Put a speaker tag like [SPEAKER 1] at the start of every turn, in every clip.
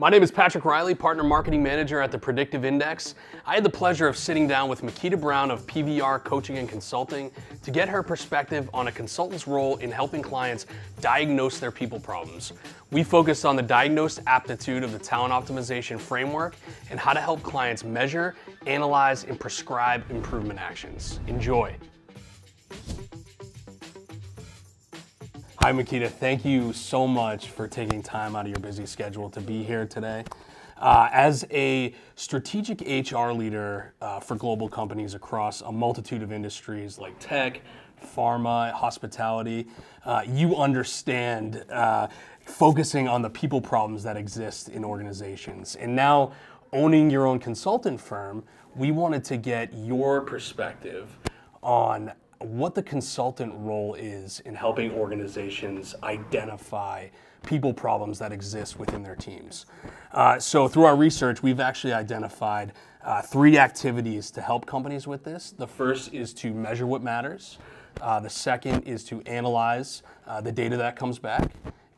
[SPEAKER 1] My name is Patrick Riley, Partner Marketing Manager at the Predictive Index. I had the pleasure of sitting down with Makeda Brown of PVR Coaching and Consulting to get her perspective on a consultant's role in helping clients diagnose their people problems. We focused on the diagnosed aptitude of the talent optimization framework and how to help clients measure, analyze, and prescribe improvement actions. Enjoy. Hi, Makeda. Thank you so much for taking time out of your busy schedule to be here today. Uh, as a strategic HR leader uh, for global companies across a multitude of industries like tech, pharma, hospitality, uh, you understand uh, focusing on the people problems that exist in organizations. And now, owning your own consultant firm, we wanted to get your perspective on what the consultant role is in helping organizations identify people problems that exist within their teams. Uh, so through our research, we've actually identified uh, three activities to help companies with this. The first is to measure what matters. Uh, the second is to analyze uh, the data that comes back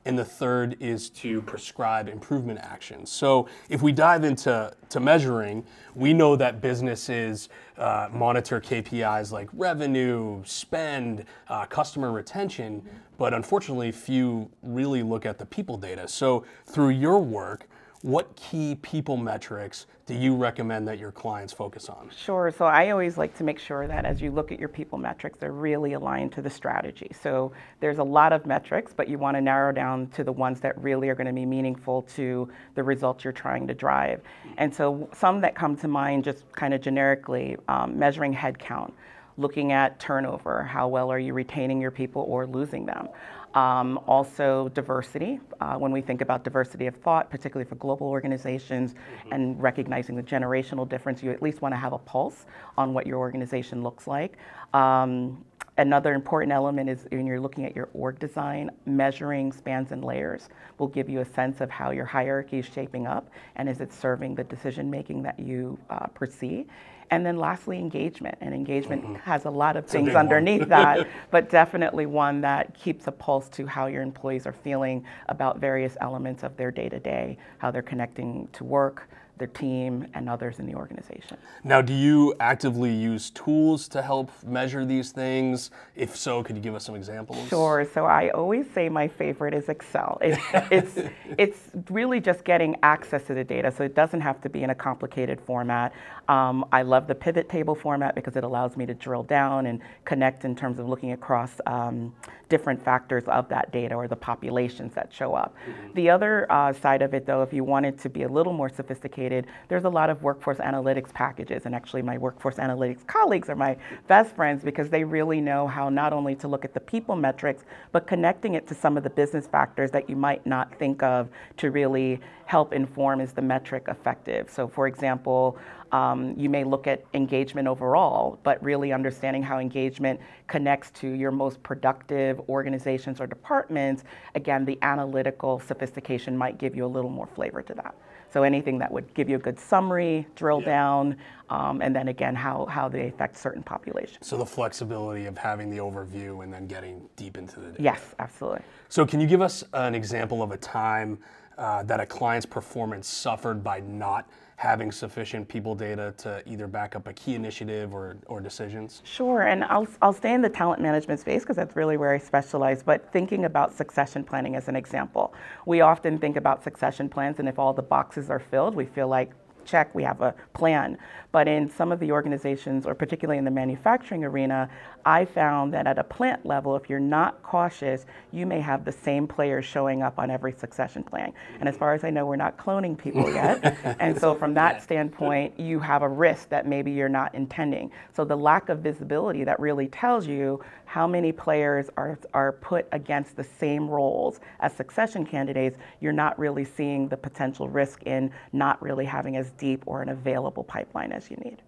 [SPEAKER 1] and the third is to prescribe improvement actions. So if we dive into to measuring, we know that businesses uh, monitor KPIs like revenue, spend, uh, customer retention, but unfortunately few really look at the people data. So through your work, what key people metrics do you recommend that your clients focus on?
[SPEAKER 2] Sure. So I always like to make sure that as you look at your people metrics, they're really aligned to the strategy. So there's a lot of metrics, but you want to narrow down to the ones that really are going to be meaningful to the results you're trying to drive. And so some that come to mind just kind of generically, um, measuring headcount looking at turnover, how well are you retaining your people or losing them? Um, also, diversity. Uh, when we think about diversity of thought, particularly for global organizations, mm-hmm. and recognizing the generational difference, you at least want to have a pulse on what your organization looks like. Um, another important element is when you're looking at your org design, measuring spans and layers will give you a sense of how your hierarchy is shaping up and is it serving the decision making that you uh, perceive. And then lastly, engagement. And engagement mm-hmm. has a lot of things underneath that, but definitely one that keeps a pulse to how your employees are feeling about various elements of their day to day, how they're connecting to work, their team, and others in the organization.
[SPEAKER 1] Now, do you actively use tools to help measure these things? If so, could you give us some examples?
[SPEAKER 2] Sure. So I always say my favorite is Excel. It's, it's, it's really just getting access to the data, so it doesn't have to be in a complicated format. Um, I love the pivot table format because it allows me to drill down and connect in terms of looking across um, different factors of that data or the populations that show up. Mm-hmm. The other uh, side of it, though, if you wanted to be a little more sophisticated, there's a lot of workforce analytics packages. And actually, my workforce analytics colleagues are my best friends because they really know how not only to look at the people metrics, but connecting it to some of the business factors that you might not think of to really help inform is the metric effective. So, for example, um, you may look at engagement overall, but really understanding how engagement connects to your most productive organizations or departments, again, the analytical sophistication might give you a little more flavor to that. So anything that would give you a good summary, drill yeah. down, um, and then again, how, how they affect certain populations.
[SPEAKER 1] So the flexibility of having the overview and then getting deep into the data.
[SPEAKER 2] Yes, absolutely.
[SPEAKER 1] So can you give us an example of a time uh, that a client's performance suffered by not having sufficient people data to either back up a key initiative or, or decisions?
[SPEAKER 2] Sure, and I'll, I'll stay in the talent management space because that's really where I specialize, but thinking about succession planning as an example. We often think about succession plans, and if all the boxes are filled, we feel like check, we have a plan. But in some of the organizations, or particularly in the manufacturing arena, I found that at a plant level, if you're not cautious, you may have the same players showing up on every succession plan. And as far as I know, we're not cloning people yet. and so, from that standpoint, you have a risk that maybe you're not intending. So, the lack of visibility that really tells you how many players are, are put against the same roles as succession candidates, you're not really seeing the potential risk in not really having as deep or an available pipeline as you need.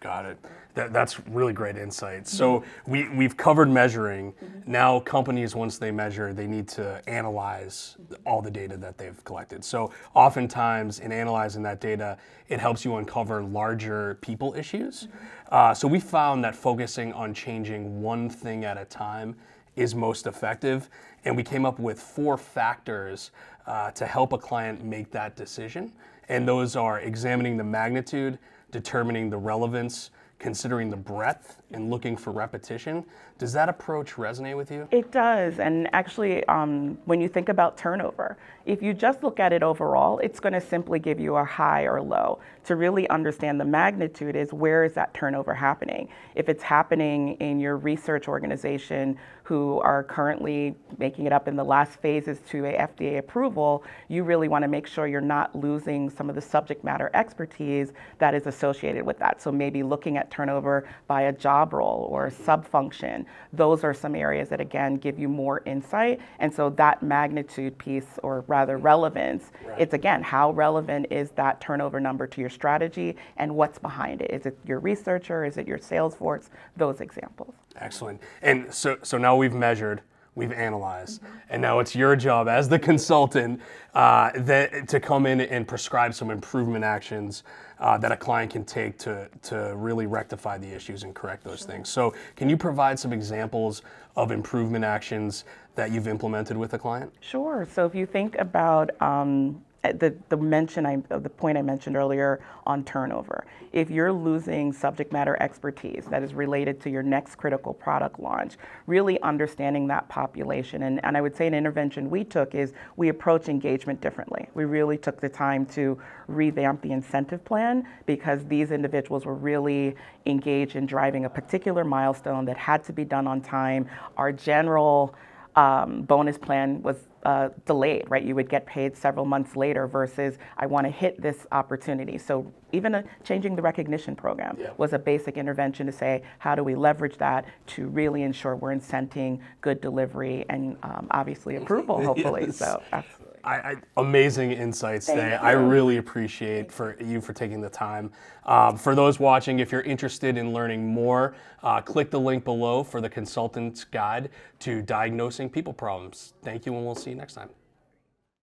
[SPEAKER 1] Got it. That, that's really great insight. So we, we've covered measuring. Mm-hmm. Now companies, once they measure, they need to analyze all the data that they've collected. So oftentimes in analyzing that data, it helps you uncover larger people issues. Mm-hmm. Uh, so we found that focusing on changing one thing at a time is most effective. And we came up with four factors uh, to help a client make that decision. And those are examining the magnitude, determining the relevance, considering the breadth and looking for repetition. Does that approach resonate with you?
[SPEAKER 2] It does. And actually, um, when you think about turnover, if you just look at it overall, it's going to simply give you a high or low. To really understand the magnitude is where is that turnover happening? If it's happening in your research organization who are currently making it up in the last phases to a FDA approval, you really want to make sure you're not losing some of the subject matter expertise that is associated with that. So maybe looking at turnover by a job role or a sub-function, those are some areas that again give you more insight. And so that magnitude piece, or rather relevance, right. it's again, how relevant is that turnover number to your strategy and what's behind it? Is it your researcher? Is it your sales force? Those examples.
[SPEAKER 1] Excellent. And so, so now we've measured we've analyzed. And now it's your job as the consultant uh, that, to come in and prescribe some improvement actions uh, that a client can take to, to really rectify the issues and correct those sure. things. So, can you provide some examples of improvement actions that you've implemented with a client?
[SPEAKER 2] Sure. So, if you think about um, the, the mention I, the point I mentioned earlier on turnover. If you're losing subject matter expertise that is related to your next critical product launch, really understanding that population. And, and I would say an intervention we took is we approach engagement differently. We really took the time to revamp the incentive plan because these individuals were really engaged in driving a particular milestone that had to be done on time. Our general um, bonus plan was uh, delayed, right? You would get paid several months later versus I want to hit this opportunity. So even a, changing the recognition program yeah. was a basic intervention to say how do we leverage that to really ensure we're incenting good delivery and um, obviously approval, hopefully. yes. So absolutely.
[SPEAKER 1] I, I, amazing insights Thank today. You. I really appreciate for you for taking the time. Um, for those watching, if you're interested in learning more, uh, click the link below for the consultant's guide to diagnosing people problems. Thank you, and we'll see you next time.